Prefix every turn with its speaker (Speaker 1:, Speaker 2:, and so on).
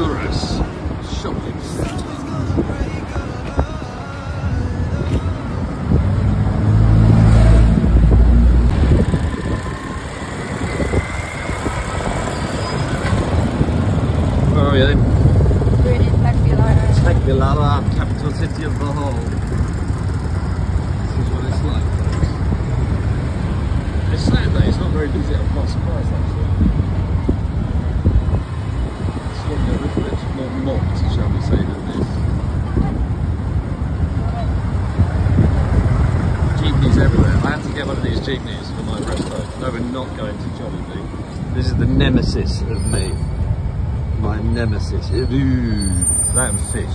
Speaker 1: Urus. Show him. Tagbilaran, capital city of Bohol. This is what it's like. It's Saturday, it's not very busy, I'm not surprised actually. Everywhere. I had to get one of these jeepneys for my resto. No, we're not going to Jollibee. This is the nemesis of me. My nemesis. Ooh, that and fish.